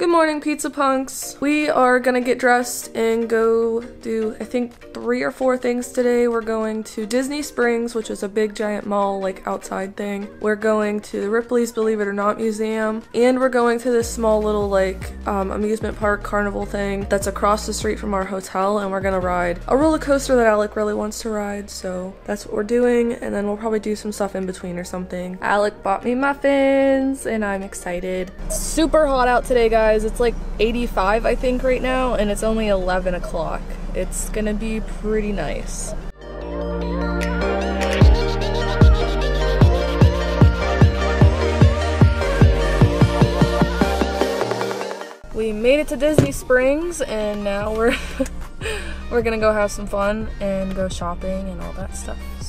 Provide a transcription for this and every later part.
Good morning, Pizza Punks. We are gonna get dressed and go do, I think, three or four things today. We're going to Disney Springs, which is a big giant mall, like outside thing. We're going to the Ripley's Believe It or Not Museum, and we're going to this small little, like, um, amusement park carnival thing that's across the street from our hotel, and we're gonna ride a roller coaster that Alec really wants to ride, so that's what we're doing, and then we'll probably do some stuff in between or something. Alec bought me muffins, and I'm excited. Super hot out today, guys guys. It's like 85, I think, right now, and it's only 11 o'clock. It's gonna be pretty nice. We made it to Disney Springs, and now we're we're gonna go have some fun and go shopping and all that stuff.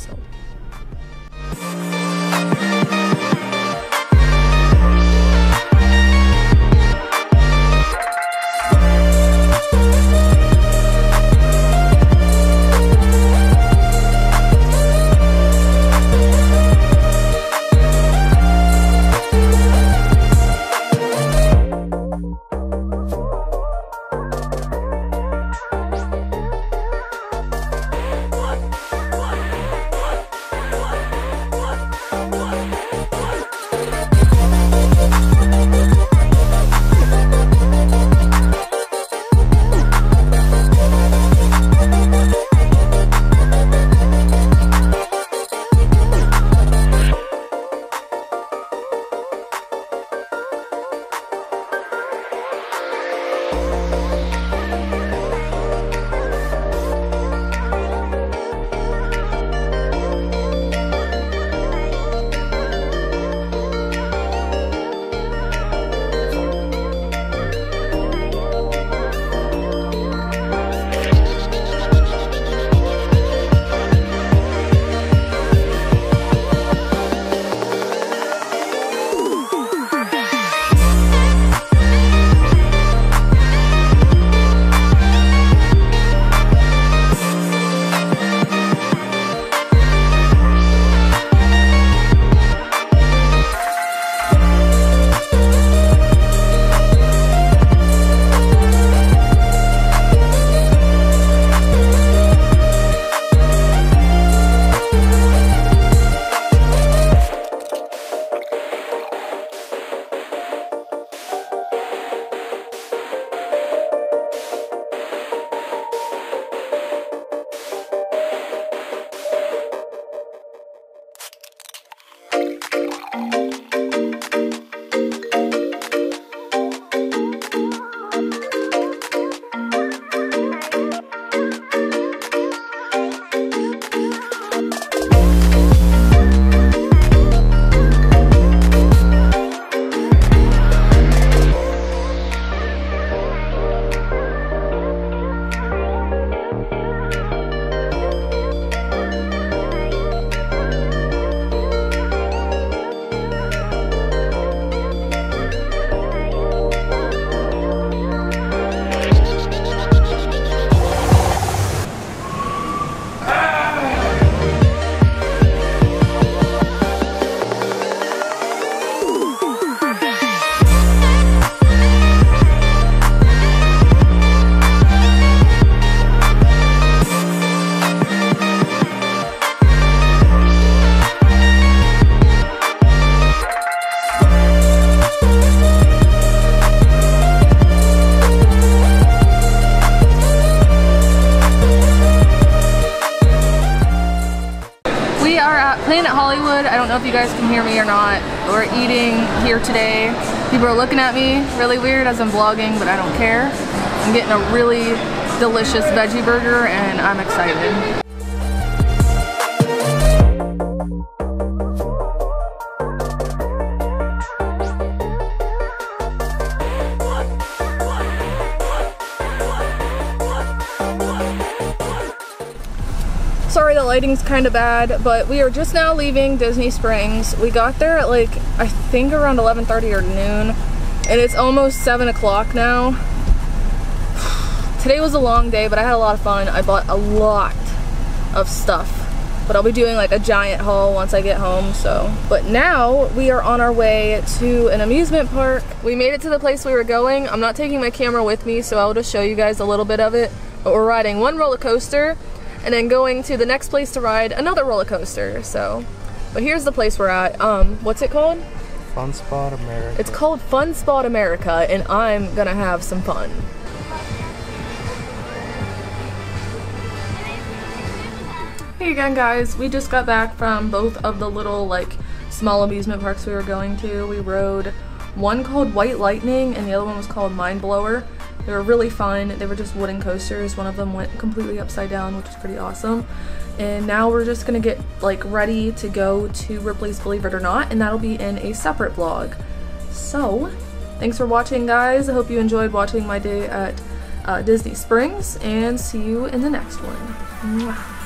So. Planet Hollywood. I don't know if you guys can hear me or not. We're eating here today. People are looking at me really weird as I'm vlogging, but I don't care. I'm getting a really delicious veggie burger and I'm excited. The lighting's kind of bad, but we are just now leaving Disney Springs. We got there at like, I think around 11.30 or noon, and it's almost 7 o'clock now. Today was a long day, but I had a lot of fun. I bought a lot of stuff. but I'll be doing like a giant haul once I get home, so. But now we are on our way to an amusement park. We made it to the place we were going. I'm not taking my camera with me, so I'll just show you guys a little bit of it. But we're riding one roller coaster and then going to the next place to ride another roller coaster, so. But here's the place we're at. Um, what's it called? Fun Spot America. It's called Fun Spot America, and I'm gonna have some fun. Hey again guys, we just got back from both of the little like small amusement parks we were going to. We rode one called White Lightning and the other one was called Mine Blower. They were really fun. They were just wooden coasters. One of them went completely upside down, which was pretty awesome. And now we're just gonna get like ready to go to Ripley's Believe It or Not, and that'll be in a separate vlog. So, thanks for watching guys. I hope you enjoyed watching my day at uh, Disney Springs, and see you in the next one. Mwah.